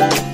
Bye.